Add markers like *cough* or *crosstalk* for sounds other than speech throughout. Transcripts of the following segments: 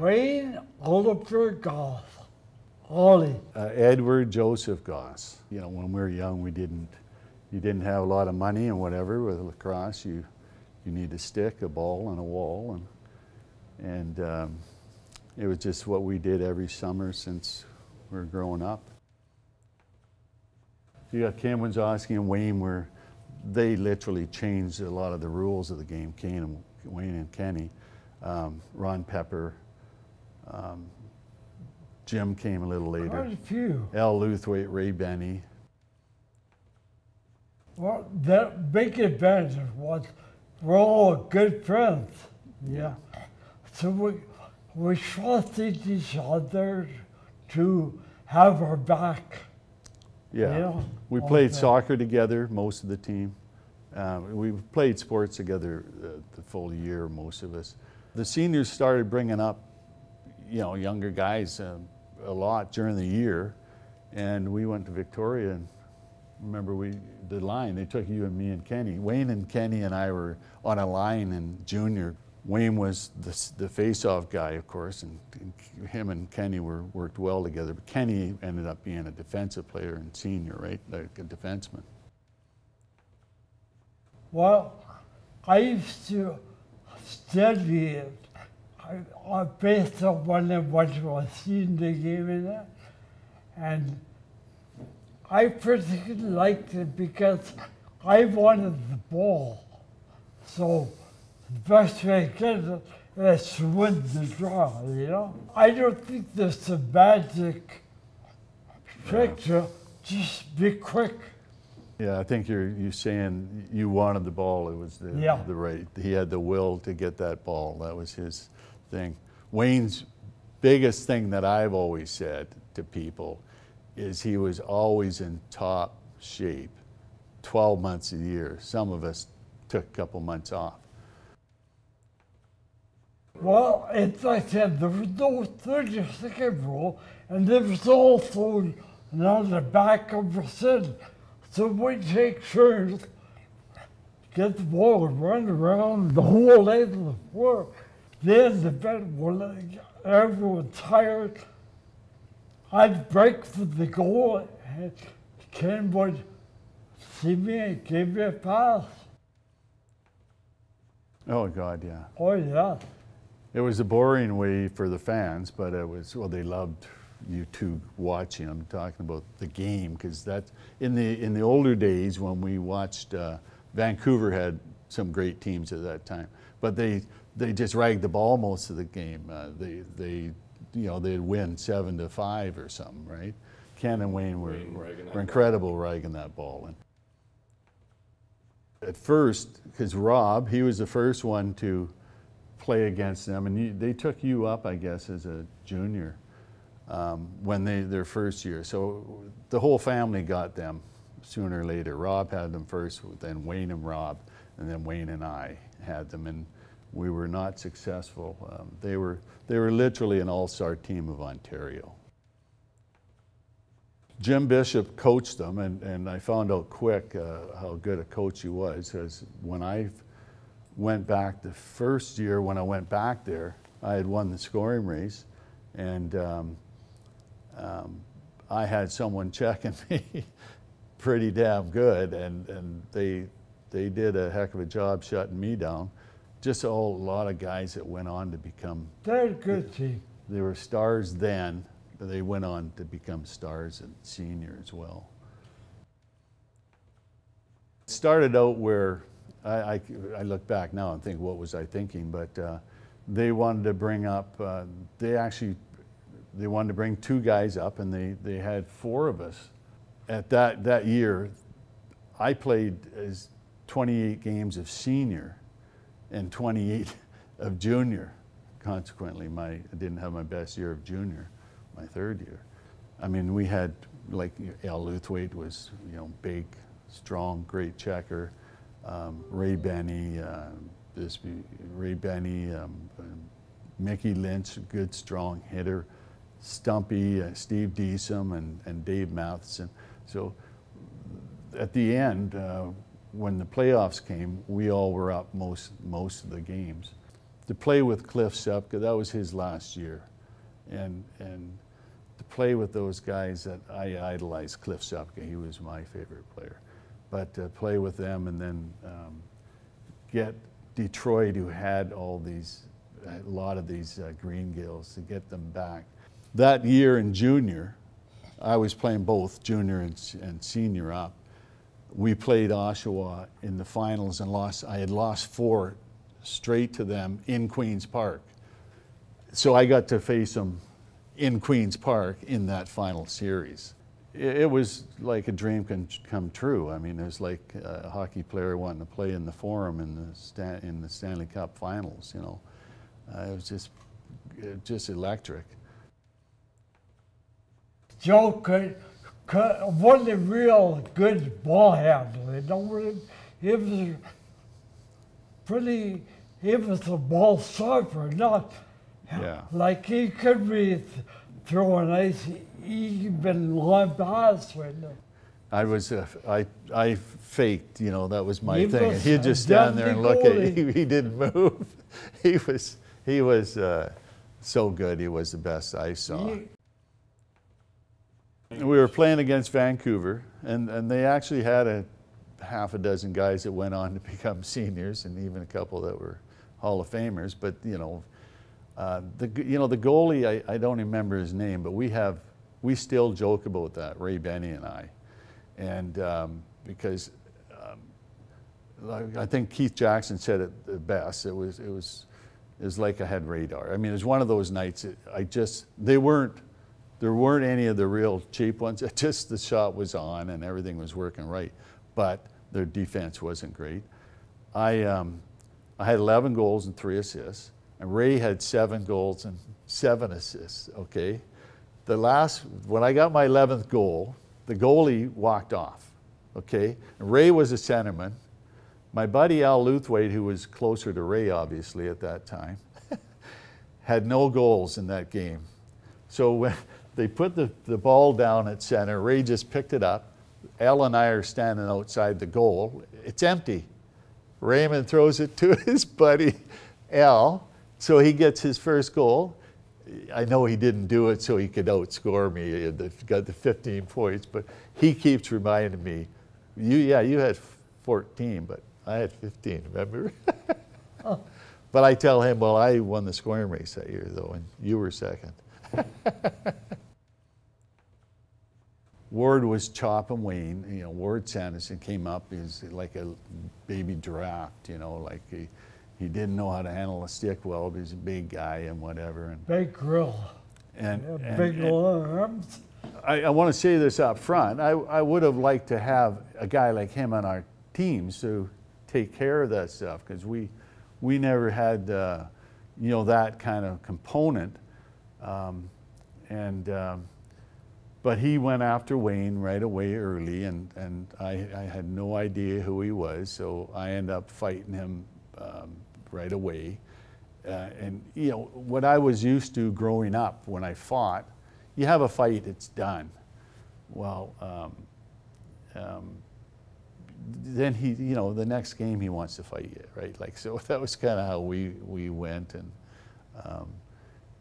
Wayne Oliver Goss. Ollie. Uh, Edward Joseph Goss. You know, when we were young, we didn't, you didn't have a lot of money and whatever. With lacrosse, you, you need a stick, a ball, and a wall, and, and um, it was just what we did every summer since we were growing up. You got Ken Winzoski and Wayne where they literally changed a lot of the rules of the game, Kane and Wayne and Kenny. Um, Ron Pepper, um, Jim came a little later. Quite a few. Al Luthwaite, Ray Benny. Well, the big advantage was we're all good friends. Yeah. So we, we trusted each other to have our back. Yeah. Yeah, We played that. soccer together, most of the team. Um, we played sports together uh, the full year, most of us. The seniors started bringing up, you know, younger guys uh, a lot during the year, and we went to Victoria and remember we the line they took you and me and Kenny. Wayne and Kenny and I were on a line in junior. Wayne was the, the face-off guy, of course, and, and him and Kenny were worked well together. But Kenny ended up being a defensive player in senior, right, like a defenseman. Well, I used to study based on when I went to a senior game in it. And I particularly liked it because I wanted the ball. So the best way to get it is to win the draw, you know? I don't think there's a magic trick to just be quick. Yeah, I think you're you saying you wanted the ball. It was the, Yeah. the right. He had the will to get that ball. That was his thing. Wayne's biggest thing that I've always said to people is he was always in top shape, 12 months a year. Some of us took a couple months off. Well, as I said, there was no 30 second rule, and there was also not the back of the percent. So we take turns, get the ball and run around the whole length of the floor. Then the bed when everyone's tired, I'd break for the goal, and Ken would see me and give me a pass. Oh God, yeah. Oh, yeah. It was a boring way for the fans, but it was well. They loved you two watching. I'm talking about the game because that in the in the older days when we watched uh, Vancouver had some great teams at that time, but they they just ragged the ball most of the game. Uh, they they you know they'd win seven to five or something, right? Ken and Wayne were, Wayne were incredible ragging that ball. And at first, because Rob, he was the first one to play against them, and you, they took you up, I guess, as a junior um, when they their first year. So the whole family got them sooner or later. Rob had them first, then Wayne and Rob, and then Wayne and I had them, and we were not successful. Um, they were they were literally an all-star team of Ontario. Jim Bishop coached them, and, and I found out quick uh, how good a coach he was. Because when I went back the first year, when I went back there, I had won the scoring race, and um, um, I had someone *laughs* checking me pretty damn good, and, and they they did a heck of a job shutting me down. Just a whole lot of guys that went on to become They're a good team. they were stars then, but they went on to become stars and senior as well. It started out where I, I, I look back now and think, what was I thinking? But uh, they wanted to bring up, uh, they actually, they wanted to bring two guys up, and they, they had four of us. At that, that year, I played as 28 games of senior and 28 of junior. Consequently, my I didn't have my best year of junior, my third year. I mean, we had like Al Luthwaite was you know big, strong, great checker. Um, Ray Benny, uh, this Ray Benny, um, uh, Mickey Lynch, good strong hitter. Stumpy, uh, Steve Deesum, and, and Dave Matheson. So at the end, uh, when the playoffs came, we all were up most most of the games. to play with Cliff Sepka, that was his last year. And, and to play with those guys that I idolized, Cliff Sepka, he was my favorite player. But to play with them and then um, get Detroit, who had all these, a lot of these uh, Green Gaels, to get them back. That year in junior, I was playing both junior and, and senior up. We played Oshawa in the finals and lost. I had lost four straight to them in Queen's Park. So I got to face them in Queen's Park in that final series. It, was like a dream can come true. I mean, it was like a hockey player wanting to play in the Forum in the, Stan, in the Stanley Cup Finals. You know, uh, it was just just electric. Joe could, wasn't a real good ball handler. You know, he was pretty. He was a ball surfer, not Yeah. like he could be throwing ice even long them. I was, uh, I, I faked, you know, that was my He thing. And was he'd just stand there and look at deadly he, *laughs* he didn't move. *laughs* He was, he was uh, so good. He was the best I saw. He- We were playing against Vancouver, and, and they actually had a half a dozen guys that went on to *laughs* become seniors, and even a couple that were Hall of Famers. But you know, uh, the you know the goalie, I, I don't remember his name, but we have we still joke about that, Ray Benny and I, and um, because um, I think Keith Jackson said it the best. It was it was it was like I had radar. I mean, it was one of those nights. That I just they weren't there weren't any of the real cheap ones. *laughs* Just the shot was on and everything was working right, but their defense wasn't great. I um, I had 11 goals and three assists, and Ray had seven goals and seven assists. Okay, the last when I got my 11th goal, the goalie walked off. Okay, and Ray was a centerman. My buddy Al Luthwaite, who was closer to Ray obviously at that time, *laughs* had no goals in that game. So when they put the, the ball down at center, Ray just picked it up. Al and I are standing outside the goal. It's empty. Raymond throws it to *laughs* his buddy Al, so he gets his first goal. I know he didn't do it so he could outscore me. He got the 15 points, but he keeps reminding me, "You, yeah, you had 14, but I had 15. Remember?" *laughs* But I tell him, "Well, I won the scoring race that year, though, and you were second. *laughs* Ward was chopping Wayne. You know, Ward Sanderson came up. He was like a baby draft. You know, like he, he didn't know how to handle a stick well, but he's a big guy and whatever. And Big grill, and, yeah, and- big and arms. I, I want to say this up front. I, I would have liked to have a guy like him on our teams to take care of that stuff because we, we never had, uh, you know, that kind of component. Um, and um, but he went after Wayne right away early, and, and I, I had no idea who he was, so I ended up fighting him um, right away. Uh, and you know what I was used to growing up when I fought, you have a fight, it's done. Well, um, um, then he, you know, the next game he wants to fight you, right? Like so, *laughs* that was kind of how we we went, and um,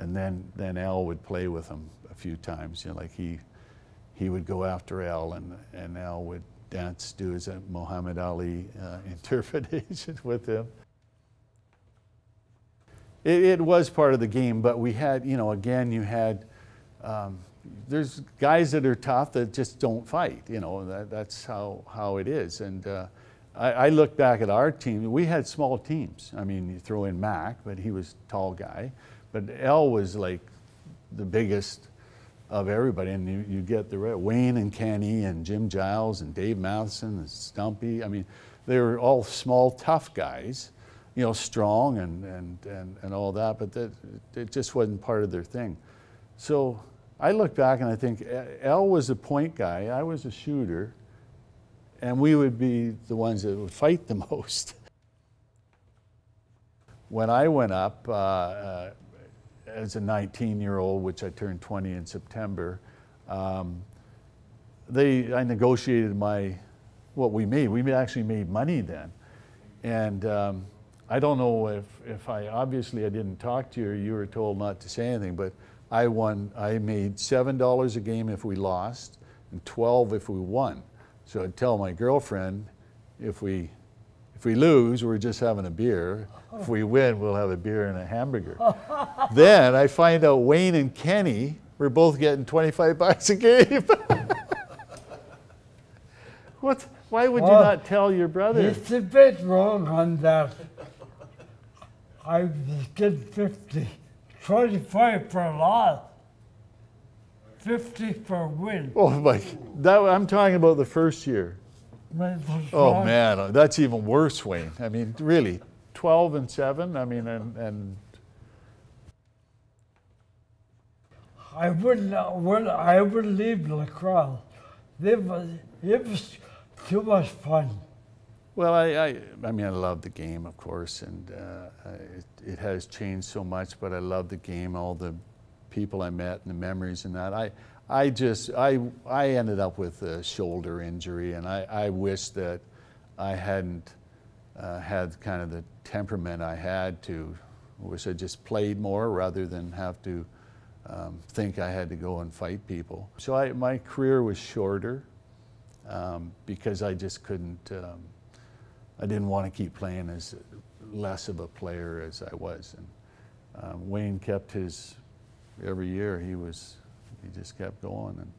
and then then Al would play with him a few times. You know, like he he would go after Al, and and Al would dance, do his uh, Muhammad Ali uh, *laughs* interpretation with him. It, it was part of the game, but we had, you know, again, you had. Um, there's guys that are tough that just don't fight. You know, that, that's how, how it is. And uh, I, I look back at our team. We had small teams. I mean, you throw in Mac, but he was a tall guy. But L was like the biggest of everybody. And you, you get the re- Wayne and Kenny and Jim Giles and Dave Matheson and Stumpy. I mean, they were all small, tough guys, you know, strong and, and, and, and all that. But that, it just wasn't part of their thing. So I look back and I think L was a point guy, I was a shooter, and we would be the ones that would fight the *laughs* most. When I went up uh, uh, as a 19 year old, which I turned 20 in September, um, they, I negotiated my, what we made. We actually made money then. And um, I don't know if, if I, obviously I didn't talk to you you were told not to say anything, but I won, I made $7 a game if we lost and 12 if we won. So I'd tell my girlfriend, if we, if we lose, we're just having a beer. If we win, we'll have a beer and a hamburger. *laughs* then I find out Wayne and Kenny were both getting 25 bucks a game. *laughs* what? Why would you oh, not tell your brother? It's a bit wrong on that. I was getting 50, 25 for loss, 50 for win. Oh my! That I'm talking about the first year. Oh man, that's even worse, Wayne. I mean, really, 12 and seven. I mean, and, and I wouldn't, uh, would, I would leave lacrosse. It was, it was too much fun. well, I, I, I mean, I love the game, of course, and uh, it, it has changed so much. But I love the game, all the people I met, and the memories, and that. I, I just, I, I ended up with a shoulder injury, and I, I wish that I hadn't uh, had kind of the temperament I had to. I wish I just played more rather than have to um, think I had to go and fight people. So I, my career was shorter um, because I just couldn't. Um, I didn't want to keep playing as less of a player as I was. And um, Wayne kept his every year. He was he just kept going and